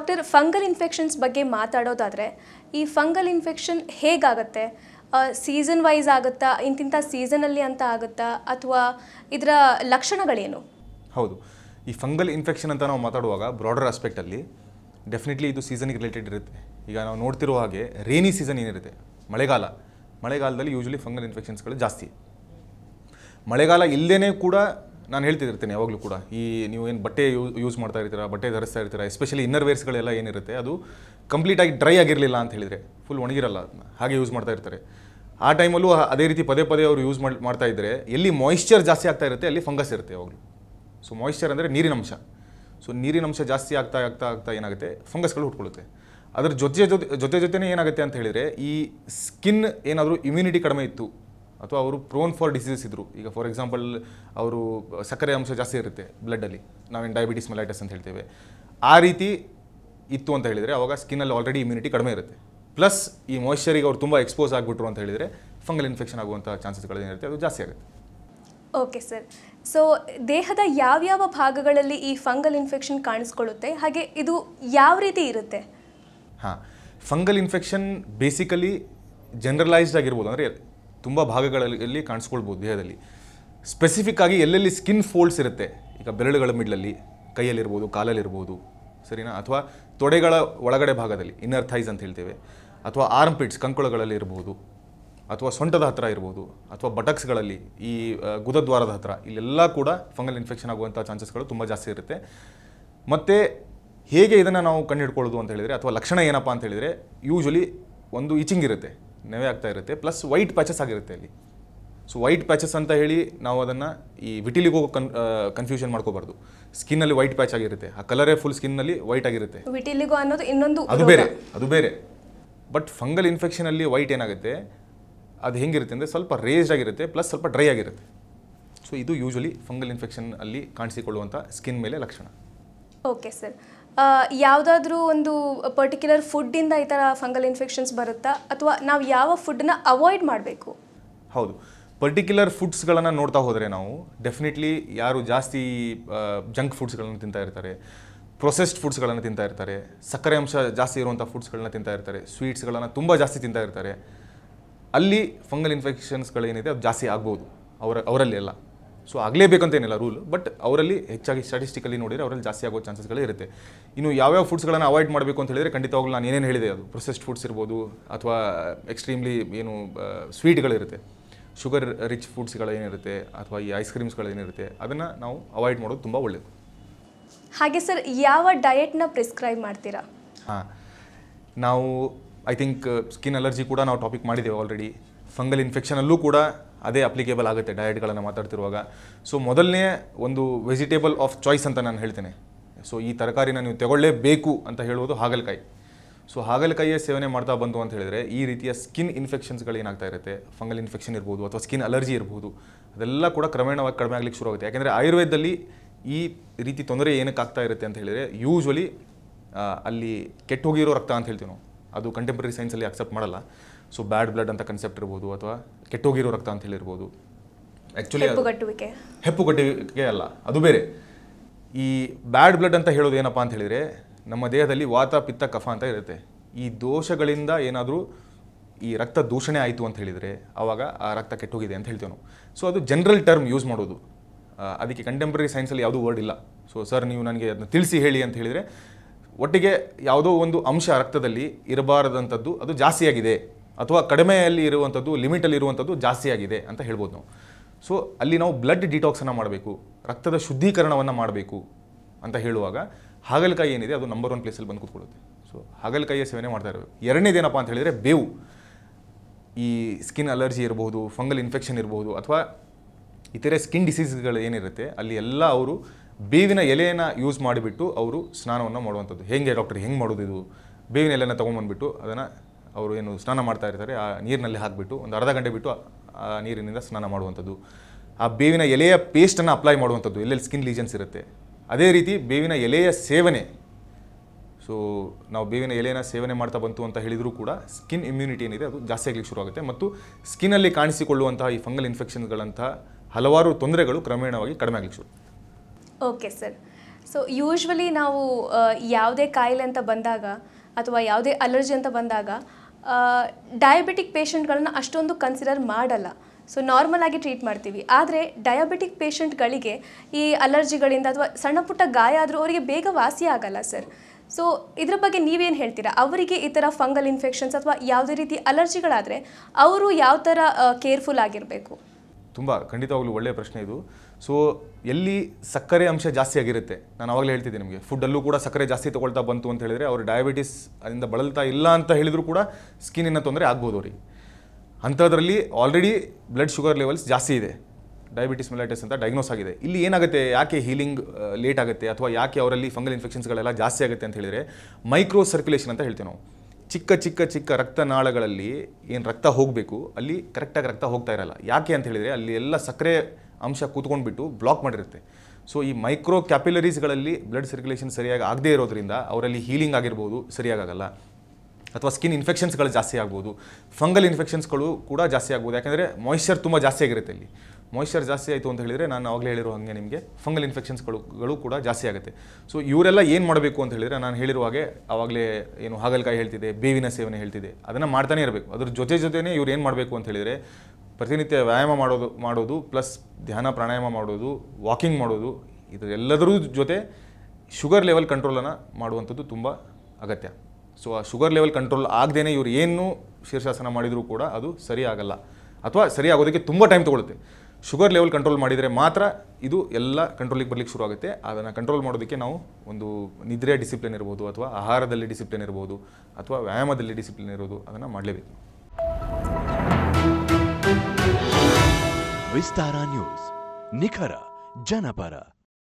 Doctor fungal infections ಬಗ್ಗೆ ಮಾತಾಡೋದಾದರೆ, ಈ ಫಂಗಲ್ ಇನ್ಫೆಕ್ಷನ್ ಹೇಗಾಗುತ್ತೆ? ಸೀಸನ್ ವೈಸ್ ಆಗುತ್ತಾ ಇಂತಿಂಥ ಸೀಸನಲ್ಲಿ ಅಂತ ಆಗುತ್ತಾ, ಅಥವಾ ಇದರ ಲಕ್ಷಣಗಳೇನು? ಹೌದು. ಈ ಫಂಗಲ್ ಇನ್ಫೆಕ್ಷನ್ ಅಂತ ನಾವು ಮಾತಾಡುವಾಗ ಬ್ರಾಡರ್ ಆಸ್ಪೆಕ್ಟಲ್ಲಿ ಡೆಫಿನೆಟ್ಲಿ ಇದು ಸೀಸನ್ಗೆ ರಿಲೇಟೆಡ್ ಇರುತ್ತೆ. ಈಗ ನಾವು ನೋಡ್ತಿರೋ ಹಾಗೆ ರೇನಿ ಸೀಸನ್ ಏನಿರುತ್ತೆ? ಮಳೆಗಾಲ. ಮಳೆಗಾಲದಲ್ಲಿ ಯೂಶ್ವಲಿ ಫಂಗಲ್ ಇನ್ಫೆಕ್ಷನ್ಸ್ಗಳು ಜಾಸ್ತಿ. ಮಳೆಗಾಲ ಇಲ್ಲದೇ ಕೂಡ ನಾನು ಹೇಳ್ತಿರ್ತೀನಿ ಯಾವಾಗಲೂ ಕೂಡ. ಈ ನೀವು ಏನು ಬಟ್ಟೆ ಯೂಸ್ ಮಾಡ್ತಾ ಇರ್ತೀರಾ, ಬಟ್ಟೆ ಧರಿಸ್ತಾ ಇರ್ತೀರಾ ಎಸ್ಪೆಷಲಿ ಇನ್ನರ್ ವೇರ್ಸ್ಗಳೆಲ್ಲ ಏನಿರುತ್ತೆ, ಅದು ಕಂಪ್ಲೀಟಾಗಿ ಡ್ರೈ ಆಗಿರಲಿಲ್ಲ ಅಂತ ಹೇಳಿದರೆ ಫುಲ್ ಒಣಗಿರಲ್ಲ ಅದನ್ನ ಹಾಗೆ ಯೂಸ್ ಮಾಡ್ತಾ ಇರ್ತಾರೆ. ಆ ಟೈಮಲ್ಲೂ ಅದೇ ರೀತಿ ಪದೇ ಪದೇ ಅವರು ಯೂಸ್ ಮಾಡಿ, ಮಾಡ್ತಾ ಇದ್ದರೆ ಎಲ್ಲಿ ಮಾಯಿಶ್ಚರ್ ಜಾಸ್ತಿ ಆಗ್ತಾ ಇರುತ್ತೆ, ಅಲ್ಲಿ ಫಂಗಸ್ ಇರುತ್ತೆ ಯಾವಾಗಲೂ. ಸೊ ಮಾಯಿಶ್ಚರ್ ಅಂದರೆ ನೀರಿನ ಅಂಶ. ಸೊ ನೀರಿನ ಅಂಶ ಜಾಸ್ತಿ ಆಗ್ತಾ ಆಗ್ತಾ ಆಗ್ತಾ ಏನಾಗುತ್ತೆ ಫಂಗಸ್ಗಳು ಹುಟ್ಕೊಳ್ಳುತ್ತೆ. ಅದ್ರ ಜೊತೆ ಜೊತೆ ಜೊತೆ ಜೊತೆನೇ ಏನಾಗುತ್ತೆ ಅಂತ ಹೇಳಿದರೆ, ಈ ಸ್ಕಿನ್ ಏನಾದರೂ ಇಮ್ಯುನಿಟಿ ಕಡಿಮೆ ಇತ್ತು ಅಥವಾ ಅವರು ಪ್ರೋನ್ ಫಾರ್ ಡಿಸೀಸಸ್ ಇದ್ದರು ಈಗ ಫಾರ್ ಎಕ್ಸಾಂಪಲ್ ಅವರು ಸಕ್ಕರೆ ಅಂಶ ಜಾಸ್ತಿ ಇರುತ್ತೆ ಬ್ಲಡ್ಡಲ್ಲಿ ನಾವೇನು ಡಯಾಬಿಟಿಸ್ ಮೆಲೈಟಸ್ ಅಂತ ಹೇಳ್ತೇವೆ. ಆ ರೀತಿ ಇತ್ತು ಅಂತ ಹೇಳಿದರೆ ಅವಾಗ ಸ್ಕಿನ್ನಲ್ಲಿ ಆಲ್ರೆಡಿ ಇಮ್ಯುನಿಟಿ ಕಡಿಮೆ ಇರುತ್ತೆ. ಪ್ಲಸ್ ಈ ಮಾಯಿಶ್ಚರಿಗೆ ಅವ್ರು ತುಂಬ ಎಕ್ಸ್ಪೋಸ್ ಆಗಿಬಿಟ್ರು ಅಂತ ಹೇಳಿದರೆ ಫಂಗಲ್ ಇನ್ಫೆಕ್ಷನ್ ಆಗುವಂಥ ಚಾನ್ಸಸ್ಗಳು ಏನಿರುತ್ತೆ ಅದು ಜಾಸ್ತಿ ಆಗುತ್ತೆ. ಓಕೆ ಸರ್ ಸೊ ದೇಹದ ಯಾವ್ಯಾವ ಭಾಗಗಳಲ್ಲಿ ಈ ಫಂಗಲ್ ಇನ್ಫೆಕ್ಷನ್ ಕಾಣಿಸ್ಕೊಳ್ಳುತ್ತೆ? ಹಾಗೆ ಇದು ಯಾವ ರೀತಿ ಇರುತ್ತೆ? ಹಾಂ ಫಂಗಲ್ ಇನ್ಫೆಕ್ಷನ್ ಬೇಸಿಕಲಿ ಜನರಲೈಸ್ಡ್ ಆಗಿರ್ಬೋದು. ಅಂದರೆ ತುಂಬ ಭಾಗಗಳಲ್ಲಿ ಕಾಣಿಸ್ಕೊಳ್ಬೋದು ದೇಹದಲ್ಲಿ. ಸ್ಪೆಸಿಫಿಕ್ ಆಗಿ ಎಲ್ಲೆಲ್ಲಿ ಸ್ಕಿನ್ ಫೋಲ್ಡ್ಸ್ ಇರುತ್ತೆ, ಈಗ ಬೆರಳುಗಳ ಮಿಡ್ಲಲ್ಲಿ ಕೈಯಲ್ಲಿರ್ಬೋದು, ಕಾಲಲ್ಲಿರ್ಬೋದು, ಸರಿನಾ? ಅಥವಾ ತೊಡೆಗಳ ಒಳಗಡೆ ಭಾಗದಲ್ಲಿ ಇನ್ನರ್ ಥೈಸ್ ಅಂತ ಹೇಳ್ತೇವೆ, ಅಥವಾ ಆರ್ಮ್ ಪಿಟ್ಸ್ ಕಂಕುಳಗಳಲ್ಲಿ ಇರ್ಬೋದು, ಅಥವಾ ಸೊಂಟದ ಹತ್ರ ಇರ್ಬೋದು, ಅಥವಾ ಬಟಕ್ಸ್ಗಳಲ್ಲಿ ಈ ಗುದದ್ವಾರದ ಹತ್ರ, ಇಲ್ಲೆಲ್ಲ ಕೂಡ ಫಂಗಲ್ ಇನ್ಫೆಕ್ಷನ್ ಆಗುವಂಥ ಚಾನ್ಸಸ್ಗಳು ತುಂಬ ಜಾಸ್ತಿ ಇರುತ್ತೆ. ಮತ್ತು ಹೇಗೆ ಇದನ್ನು ನಾವು ಕಂಡುಹಿಡ್ಕೊಳ್ಳೋದು ಅಂತ ಹೇಳಿದರೆ, ಅಥವಾ ಲಕ್ಷಣ ಏನಪ್ಪ ಅಂತ ಹೇಳಿದರೆ ಯೂಶ್ವಲಿ ಒಂದು ಇಚಿಂಗ್ ಇರುತ್ತೆ. ನೆವೆ ಆಗ್ತಾ ಇರುತ್ತೆ. ಪ್ಲಸ್ ವೈಟ್ ಪ್ಯಾಚಸ್ ಆಗಿರುತ್ತೆ ಅಲ್ಲಿ. ಸೊ ವೈಟ್ ಪ್ಯಾಚಸ್ ಅಂತ ಹೇಳಿ ನಾವು ಅದನ್ನು ಈ ವಿಟಿಲಿಗೂ ಕನ್ ಕನ್ಫ್ಯೂಷನ್ ಮಾಡ್ಕೋಬಾರ್ದು. ಸ್ಕಿನ್ನಲ್ಲಿ ವೈಟ್ ಪ್ಯಾಚ್ ಆಗಿರುತ್ತೆ. ಆ ಕಲರೇ ಫುಲ್ ಸ್ಕಿನ್ನಲ್ಲಿ ವೈಟ್ ಆಗಿರುತ್ತೆ. ವಿಟಿಲಿಗೋ ಅನ್ನೋದು ಇನ್ನೊಂದು ಅದು ಬೇರೆ ಅದು ಬೇರೆ. ಬಟ್ ಫಂಗಲ್ ಇನ್ಫೆಕ್ಷನಲ್ಲಿ ವೈಟ್ ಏನಾಗುತ್ತೆ? ಅದು ಹೆಂಗಿರುತ್ತೆ ಅಂದರೆ ಸ್ವಲ್ಪ ರೇಸ್ಡ್ ಆಗಿರುತ್ತೆ ಪ್ಲಸ್ ಸ್ವಲ್ಪ ಡ್ರೈ ಆಗಿರುತ್ತೆ. ಸೊ ಇದು ಯೂಶ್ವಲಿ ಫಂಗಲ್ ಇನ್ಫೆಕ್ಷನ್ ಅಲ್ಲಿ ಕಾಣಿಸಿಕೊಳ್ಳುವಂಥ ಸ್ಕಿನ್ ಮೇಲೆ ಲಕ್ಷಣ. ಓಕೆ ಸರ್ ಯಾವುದಾದ್ರೂ ಒಂದು ಪರ್ಟಿಕ್ಯುಲರ್ ಫುಡ್ಡಿಂದ ಈ ಥರ ಫಂಗಲ್ ಇನ್ಫೆಕ್ಷನ್ಸ್ ಬರುತ್ತಾ? ಅಥವಾ ನಾವು ಯಾವ ಫುಡ್ಡನ್ನ ಅವಾಯ್ಡ್ ಮಾಡಬೇಕು? ಹೌದು. ಪರ್ಟಿಕ್ಯುಲರ್ ಫುಡ್ಸ್ಗಳನ್ನು ನೋಡ್ತಾ ಹೋದರೆ ನಾವು ಡೆಫಿನೆಟ್ಲಿ ಯಾರು ಜಾಸ್ತಿ ಜಂಕ್ ಫುಡ್ಸ್ಗಳನ್ನು ತಿಂತಾ ಇರ್ತಾರೆ ಪ್ರೊಸೆಸ್ಡ್ ಫುಡ್ಸ್ಗಳನ್ನು ತಿಂತಾ ಇರ್ತಾರೆ, ಸಕ್ಕರೆ ಅಂಶ ಜಾಸ್ತಿ ಇರುವಂಥ ಫುಡ್ಸ್ಗಳನ್ನ ತಿಂತಾ ಇರ್ತಾರೆ ಸ್ವೀಟ್ಸ್ಗಳನ್ನು ತುಂಬ ಜಾಸ್ತಿ ತಿಂತಾ ಇರ್ತಾರೆ. ಅಲ್ಲಿ ಫಂಗಲ್ ಇನ್ಫೆಕ್ಷನ್ಸ್ಗಳೇನಿದೆ ಅದು ಜಾಸ್ತಿ ಆಗ್ಬೋದು. ಅವರ, ಅವರಲ್ಲಿ ಎಲ್ಲ ಸೊ ಆಗಲೇಬೇಕಂತೇನಿಲ್ಲ ರೂಲ್ ಬಟ್ ಅವರಲ್ಲಿ ಹೆಚ್ಚಾಗಿ ಸ್ಟಾಟಿಸ್ಟಿಕಲಿ ನೋಡಿದರೆ ಅವರಲ್ಲಿ ಜಾಸ್ತಿ ಆಗೋ ಚಾನ್ಸಸ್ಗಳೇ ಇರುತ್ತೆ. ಇನ್ನು ಯಾವ್ಯಾವ ಫುಡ್ಸ್ಗಳನ್ನು ಅವಾಯ್ಡ್ ಮಾಡಬೇಕು ಅಂತ ಹೇಳಿದರೆ ಖಂಡಿತವಾಗ್ಲೂ ನಾನು ಏನೇನು ಹೇಳಿದೆ ಅದು ಪ್ರೊಸೆಸ್ಡ್ ಫುಡ್ಸ್ ಇರ್ಬೋದು ಅಥವಾ ಎಕ್ಸ್ಟ್ರೀಮ್ಲಿ ಏನು ಸ್ವೀಟ್ಗಳಿರುತ್ತೆ ಶುಗರ್ ರಿಚ್ ಫುಡ್ಸ್ಗಳೇನಿರುತ್ತೆ ಅಥವಾ ಈ ಐಸ್ ಕ್ರೀಮ್ಸ್ಗಳೇನಿರುತ್ತೆ ಅದನ್ನು ನಾವು ಅವಾಯ್ಡ್ ಮಾಡೋದು ತುಂಬ ಒಳ್ಳೆಯದು ಹಾಗೆ ಸರ್ ಯಾವ ಡಯೆಟ್ನ ಪ್ರಿಸ್ಕ್ರೈಬ್ ಮಾಡ್ತೀರಾ? ಹಾಂ ನಾವು ಐ ಥಿಂಕ್ ಸ್ಕಿನ್ ಅಲರ್ಜಿ ಕೂಡ ನಾವು ಟಾಪಿಕ್ ಮಾಡಿದ್ದೇವೆ ಆಲ್ರೆಡಿ ಫಂಗಲ್ ಇನ್ಫೆಕ್ಷನಲ್ಲೂ ಕೂಡ ಅದೇ ಅಪ್ಲಿಕೇಬಲ್ ಆಗುತ್ತೆ ಡಯಟ್ಗಳನ್ನು ಮಾತಾಡ್ತಿರುವಾಗ. ಸೊ ಮೊದಲನೇ ಒಂದು ವೆಜಿಟೇಬಲ್ ಆಫ್ ಚಾಯ್ಸ್ ಅಂತ ನಾನು ಹೇಳ್ತೇನೆ. ಸೊ ಈ ತರಕಾರಿನ ನೀವು ತಗೊಳ್ಳೇಬೇಕು ಅಂತ ಹೇಳುವುದು ಹಾಗಲಕಾಯಿ. ಸೊ ಹಾಗಲಕಾಯಿಯ ಸೇವನೆ ಮಾಡ್ತಾ ಬಂತು ಅಂತ ಹೇಳಿದರೆ, ಈ ರೀತಿಯ ಸ್ಕಿನ್ ಇನ್ಫೆಕ್ಷನ್ಸ್ಗಳು ಏನಾಗ್ತಾ ಇರುತ್ತೆ? ಫಂಗಲ್ ಇನ್ಫೆಕ್ಷನ್ ಇರ್ಬೋದು ಅಥವಾ ಸ್ಕಿನ್ ಅಲರ್ಜಿ ಇರ್ಬೋದು. ಅದೆಲ್ಲ ಕೂಡ ಕ್ರಮೇಣವಾಗಿ ಕಡಿಮೆ ಆಗಲಿಕ್ಕೆ ಶುರು ಆಗುತ್ತೆ ಯಾಕೆಂದರೆ ಆಯುರ್ವೇದದಲ್ಲಿ ಈ ರೀತಿ ತೊಂದರೆ ಏನಕ್ಕೆ ಆಗ್ತಾ ಇರುತ್ತೆ ಅಂತ ಹೇಳಿದರೆ ಯೂಶ್ವಲಿ ಅಲ್ಲಿ ಕೆಟ್ಟೋಗಿರೋ ರಕ್ತ ಅಂತ ಹೇಳ್ತೀವಿ ನಾವು. ಅದು ಕಂಟೆಂಪ್ರರಿ ಸೈನ್ಸಲ್ಲಿ ಅಕ್ಸೆಪ್ಟ್ ಮಾಡಲ್ಲ. ಸೊ ಬ್ಯಾಡ್ ಬ್ಲಡ್ ಅಂತ ಕನ್ಸೆಪ್ಟ್ ಇರ್ಬೋದು ಅಥವಾ ಕೆಟ್ಟೋಗಿರೋ ರಕ್ತ ಅಂತ ಹೇಳಿರ್ಬೋದು. ಆ್ಯಕ್ಚುಲಿ ಹೆಪ್ಪುಗಟ್ಟುವಿಕೆ. ಹೆಪ್ಪುಗಟ್ಟಿಗೆ ಅಲ್ಲ ಅದು ಬೇರೆ. ಈ ಬ್ಯಾಡ್ ಬ್ಲಡ್ ಅಂತ ಹೇಳೋದು ಏನಪ್ಪ ಅಂತ ಹೇಳಿದರೆ ನಮ್ಮ ದೇಹದಲ್ಲಿ ವಾತ ಪಿತ್ತ ಕಫ ಅಂತ ಇರುತ್ತೆ. ಈ ದೋಷಗಳಿಂದ ಏನಾದರೂ ಈ ರಕ್ತ ದೂಷಣೆ ಆಯಿತು ಅಂತ ಹೇಳಿದರೆ ಆವಾಗ ಆ ರಕ್ತ ಕೆಟ್ಟೋಗಿದೆ ಅಂತ ಹೇಳ್ತೇವೆ ನಾವು. ಸೊ ಅದು ಜನರಲ್ ಟರ್ಮ್ ಯೂಸ್ ಮಾಡೋದು. ಅದಕ್ಕೆ ಕಂಟೆಂಪ್ರರಿ ಸೈನ್ಸಲ್ಲಿ ಯಾವುದೂ ವರ್ಡ್ ಇಲ್ಲ. ಸೊ ಸರ್ ನೀವು ನನಗೆ ಅದನ್ನ ತಿಳಿಸಿ ಹೇಳಿ ಅಂತ ಹೇಳಿದರೆ ಒಟ್ಟಿಗೆ ಯಾವುದೋ ಒಂದು ಅಂಶ ರಕ್ತದಲ್ಲಿ ಇರಬಾರದಂಥದ್ದು ಅದು ಜಾಸ್ತಿಯಾಗಿದೆ ಅಥವಾ ಕಡಿಮೆಯಲ್ಲಿ ಇರುವಂಥದ್ದು, ಲಿಮಿಟಲ್ಲಿ ಇರುವಂಥದ್ದು ಜಾಸ್ತಿ ಆಗಿದೆ ಅಂತ ಹೇಳ್ಬೋದು ನಾವು. ಸೊ ಅಲ್ಲಿ ನಾವು ಬ್ಲಡ್ ಡಿಟಾಕ್ಸನ್ನು ಮಾಡಬೇಕು, ರಕ್ತದ ಶುದ್ಧೀಕರಣವನ್ನು ಮಾಡಬೇಕು ಅಂತ ಹೇಳುವಾಗ ಹಾಗಲಕಾಯಿ ಏನಿದೆ, ಅದು ನಂಬರ್ ಒನ್ ಪ್ಲೇಸಲ್ಲಿ ಬಂದು ಕೂತ್ಕೊಳ್ಳುತ್ತೆ. ಸೊ ಹಾಗಲಕಾಯಿಯ ಸೇವನೆ ಮಾಡ್ತಾ ಇರಬೇಕು ಎರಡನೇದೇನಪ್ಪ ಅಂತ ಹೇಳಿದರೆ ಬೇವು. ಈ ಸ್ಕಿನ್ ಅಲರ್ಜಿ ಇರಬಹುದು ಫಂಗಲ್ ಇನ್ಫೆಕ್ಷನ್ ಇರಬಹುದು ಅಥವಾ ಇತರೆ ಸ್ಕಿನ್ ಡಿಸೀಸ್ಗಳು ಏನಿರುತ್ತೆ, ಅಲ್ಲಿ ಎಲ್ಲ ಅವರು ಬೇವಿನ ಎಲೆಯನ್ನು ಯೂಸ್ ಮಾಡಿಬಿಟ್ಟು ಅವರು ಸ್ನಾನವನ್ನು ಮಾಡುವಂಥದ್ದು. ಹೇಗೆ ಡಾಕ್ಟರ್ ಹೆಂಗೆ ಮಾಡೋದು ಇದು? ಬೇವಿನ ಎಲೆನ ತೊಗೊಂಬಂದ್ಬಿಟ್ಟು ಅದನ್ನು ಅವರು ಏನು ಸ್ನಾನ ಮಾಡ್ತಾ ಇರ್ತಾರೆ, ಆ ನೀರಿನಲ್ಲಿ ಹಾಕಿಬಿಟ್ಟು, ಒಂದು ಅರ್ಧ ಗಂಟೆ ಬಿಟ್ಟು ಆ- ನೀರಿನಿಂದ ಸ್ನಾನ ಮಾಡುವಂಥದ್ದು. ಆ ಬೇವಿನ ಎಲೆಯ ಪೇಸ್ಟನ್ನು ಅಪ್ಲೈ ಮಾಡುವಂಥದ್ದು, ಎಲ್ಲೆಲ್ಲಿ ಸ್ಕಿನ್ ಲೀಜನ್ಸ್ ಇರುತ್ತೆ. ಅದೇ ರೀತಿ ಬೇವಿನ ಎಲೆಯ ಸೇವನೆ. ಸೊ ನಾವು ಬೇವಿನ ಎಲೆಯನ್ನು ಸೇವನೆ ಮಾಡ್ತಾ ಬಂತು ಅಂತ ಹೇಳಿದರೂ ಕೂಡ ಸ್ಕಿನ್ ಇಮ್ಯುನಿಟಿ ಏನಿದೆ, ಅದು ಜಾಸ್ತಿ ಆಗಲಿಕ್ಕೆ ಶುರು ಆಗುತ್ತೆ ಮತ್ತು ಸ್ಕಿನ್ನಲ್ಲಿ ಕಾಣಿಸಿಕೊಳ್ಳುವಂತಹ ಈ ಫಂಗಲ್ ಇನ್ಫೆಕ್ಷನ್ಗಳಂತಹ ಹಲವಾರು ತೊಂದರೆಗಳು ಕ್ರಮೇಣವಾಗಿ ಕಡಿಮೆ ಆಗಲಿಕ್ಕೆ ಶುರು. ಓಕೆ ಸರ್ ಸೊ ಯೂಶ್ವಲಿ ನಾವು ಯಾವುದೇ ಕಾಯಿಲೆ ಅಂತ ಬಂದಾಗ ಅಥವಾ ಯಾವುದೇ ಅಲರ್ಜಿ ಅಂತ ಬಂದಾಗ ಡಯಾಬಿಟಿಕ್ ಪೇಷಂಟ್ಗಳನ್ನ ಅಷ್ಟೊಂದು ಕನ್ಸಿಡರ್ ಮಾಡಲ್ಲ. ಸೊ ನಾರ್ಮಲ್ ಆಗಿ ಟ್ರೀಟ್ ಮಾಡ್ತೀವಿ. ಆದರೆ ಡಯಾಬಿಟಿಕ್ ಪೇಷಂಟ್ಗಳಿಗೆ ಈ ಅಲರ್ಜಿಗಳಿಂದ ಅಥವಾ ಸಣ್ಣ ಪುಟ್ಟ ಗಾಯ ಆದರೂ ಅವರಿಗೆ ಬೇಗ ವಾಸಿ ಆಗಲ್ಲ ಸರ್ ಸೊ ಇದ್ರ ಬಗ್ಗೆ ನೀವೇನು ಹೇಳ್ತೀರಾ? ಅವರಿಗೆ ಈ ಥರ ಫಂಗಲ್ ಇನ್ಫೆಕ್ಷನ್ಸ್ ಅಥವಾ ಯಾವುದೇ ರೀತಿ ಅಲರ್ಜಿಗಳಾದರೆ ಅವರು ಯಾವ ಥರ ಕೇರ್ಫುಲ್ ಆಗಿರಬೇಕು? ತುಂಬ ಖಂಡಿತವಾಗ್ಲೂ ಒಳ್ಳೆಯ ಪ್ರಶ್ನೆ ಇದು. ಸೊ ಎಲ್ಲಿ ಸಕ್ಕರೆ ಅಂಶ ಜಾಸ್ತಿ ಆಗಿರುತ್ತೆ? ನಾನು ಅವಾಗಲೇ ಹೇಳ್ತಿದ್ದೆ ನಿಮಗೆ. ಫುಡ್ಡಲ್ಲೂ ಕೂಡ ಸಕ್ಕರೆ ಜಾಸ್ತಿ ತೊಗೊಳ್ತಾ ಬಂತು ಅಂತ ಹೇಳಿದರೆ ಅವರು ಡಯಾಬಿಟಿಸ್ ಅದರಿಂದ ಬಳಲ್ತಾ ಇಲ್ಲ ಅಂತ ಹೇಳಿದರೂ ಕೂಡ ಸ್ಕಿನ್ನಿನ ತೊಂದರೆ ಆಗ್ಬೋದು ಅವ್ರಿಗೆ. ಅಂಥದ್ರಲ್ಲಿ ಆಲ್ರೆಡಿ ಬ್ಲಡ್ ಶುಗರ್ ಲೆವೆಲ್ಸ್ ಜಾಸ್ತಿ ಇದೆ. ಡಯಾಬಿಟಿಸ್ ಮೆಲೈಟಿಸ್ ಅಂತ ಡಯಾಗ್ನೋಸ್ ಆಗಿದೆ. ಇಲ್ಲಿ ಏನಾಗುತ್ತೆ? ಯಾಕೆ ಹೀಲಿಂಗ್ ಲೇಟ್ ಆಗುತ್ತೆ? ಅಥವಾ ಯಾಕೆ ಅವರಲ್ಲಿ ಫಂಗಲ್ ಇನ್ಫೆಕ್ಷನ್ಸ್ಗಳೆಲ್ಲ ಜಾಸ್ತಿ ಆಗುತ್ತೆ ಅಂತ ಹೇಳಿದರೆ ಮೈಕ್ರೋ ಸರ್ಕ್ಯುಲೇಷನ್ ಅಂತ ಹೇಳ್ತೀವಿ ನಾವು. ಚಿಕ್ಕ ಚಿಕ್ಕ ಚಿಕ್ಕ ರಕ್ತನಾಳಗಳಲ್ಲಿ ಏನು ರಕ್ತ ಹೋಗಬೇಕು, ಅಲ್ಲಿ ಕರೆಕ್ಟಾಗಿ ರಕ್ತ ಹೋಗ್ತಾ ಇರಲ್ಲ. ಯಾಕೆ ಅಂತ ಹೇಳಿದರೆ ಅಲ್ಲಿ ಎಲ್ಲ ಸಕ್ಕರೆ ಅಂಶ ಕೂತ್ಕೊಂಡ್ಬಿಟ್ಟು ಬ್ಲಾಕ್ ಮಾಡಿರುತ್ತೆ. ಸೊ ಈ ಮೈಕ್ರೋ ಕ್ಯಾಪಿಲರೀಸ್ಗಳಲ್ಲಿ ಬ್ಲಡ್ ಸರ್ಕ್ಯುಲೇಷನ್ ಸರಿಯಾಗಿ ಆಗದೇ ಇರೋದ್ರಿಂದ ಅವರಲ್ಲಿ ಹೀಲಿಂಗ್ ಆಗಿರ್ಬೋದು ಸರಿಯಾಗಲ್ಲ ಅಥವಾ ಸ್ಕಿನ್ ಇನ್ಫೆಕ್ಷನ್ಸ್ಗಳು ಜಾಸ್ತಿ ಆಗ್ಬೋದು. ಫಂಗಲ್ ಇನ್ಫೆಕ್ಷನ್ಸ್ಗಳು ಕೂಡ ಜಾಸ್ತಿ ಆಗ್ಬೋದು. ಯಾಕೆಂದರೆ ಮಾಯ್ಶ್ಚರ್ ತುಂಬ ಜಾಸ್ತಿ ಆಗಿರುತ್ತೆ ಇಲ್ಲಿ ಮಾಯ್ಶ್ಚರ್ ಜಾಸ್ತಿ ಆಯಿತು ಅಂತ ಹೇಳಿದರೆ ನಾನು ಆಗಲೇ ಹೇಳಿರೋ ಹಾಗೆ ನಿಮಗೆ ಫಂಗಲ್ ಇನ್ಫೆಕ್ಷನ್ಸ್ಗಳು ಗಳು ಕೂಡ ಜಾಸ್ತಿ ಆಗುತ್ತೆ. ಸೊ ಇವರೆಲ್ಲ ಏನು ಮಾಡಬೇಕು ಅಂತ ಹೇಳಿದರೆ ನಾನು ಹೇಳಿರುವ ಹಾಗೆ ಆವಾಗಲೇ ಏನು ಹಾಗಲಕಾಯಿ ಹೇಳ್ತಿದೆ, ಬೇವಿನ ಸೇವನೆ ಹೇಳ್ತಿದೆ. ಅದನ್ನು ಮಾಡ್ತಾನೆ ಇರಬೇಕು. ಅದ್ರ ಜೊತೆ ಜೊತೆನೇ ಇವ್ರು ಏನು ಮಾಡಬೇಕು ಅಂತ ಹೇಳಿದರೆ ಪ್ರತಿನಿತ್ಯ ವ್ಯಾಯಾಮ ಮಾಡೋದು ಮಾಡೋದು ಪ್ಲಸ್ ಧ್ಯಾನ, ಪ್ರಾಣಾಯಾಮ ಮಾಡೋದು ವಾಕಿಂಗ್ ಮಾಡೋದು ಇದೆಲ್ಲದರ ಜೊತೆ ಶುಗರ್ ಲೆವೆಲ್ ಕಂಟ್ರೋಲನ್ನು ಮಾಡುವಂಥದ್ದು ತುಂಬ ಅಗತ್ಯ. ಸೊ ಆ ಶುಗರ್ ಲೆವೆಲ್ ಕಂಟ್ರೋಲ್ ಆಗದೇನೆ ಇವ್ರು ಏನು ಶೀರ್ಷಾಸನ ಮಾಡಿದರೂ ಕೂಡ ಅದು ಸರಿ ಅಥವಾ ಸರಿ ಆಗೋದಕ್ಕೆ ತುಂಬ ಟೈಮ್ ತೊಗೊಳುತ್ತೆ. ಶುಗರ್ ಲೆವೆಲ್ ಕಂಟ್ರೋಲ್ ಮಾಡಿದರೆ ಮಾತ್ರ ಇದು ಎಲ್ಲ ಕಂಟ್ರೋಲಿಗೆ ಬರಲಿಕ್ಕೆ ಶುರು ಆಗುತ್ತೆ ಅದನ್ನು ಕಂಟ್ರೋಲ್ ಮಾಡೋದಕ್ಕೆ ನಾವು ಒಂದು ನಿದ್ರೆ ಡಿಸಿಪ್ಲಿನ್ ಇರ್ಬೋದು ಅಥವಾ ಆಹಾರದಲ್ಲಿ ಡಿಸಿಪ್ಲಿನ್ ಇರ್ಬೋದು ಅಥವಾ ವ್ಯಾಯಾಮದಲ್ಲಿ ಡಿಸಿಪ್ಲಿನ್ ಇರೋದು ಅದನ್ನು ಮಾಡಲೇಬೇಕು. ವಿಸ್ತಾರ ನ್ಯೂಸ್, ನಿಖರ, ಜನಪರ.